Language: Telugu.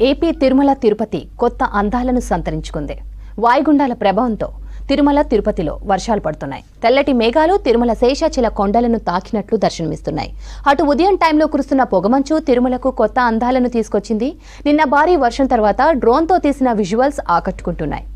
ఏపీ తిరుమల తిరుపతి కొత్త అందాలను సంతరించుకుంది. వాయుగుండాల ప్రభావంతో తిరుమల తిరుపతిలో వర్షాలు పడుతున్నాయి. తెల్లటి మేఘాలు తిరుమల శేషాచల కొండలను తాకినట్లు దర్శనమిస్తున్నాయి. అటు ఉదయం టైంలో కురుస్తున్న పొగమంచు తిరుమలకు కొత్త అందాలను తీసుకొచ్చింది. నిన్న భారీ వర్షం తర్వాత డ్రోన్తో తీసిన విజువల్స్ ఆకట్టుకుంటున్నాయి.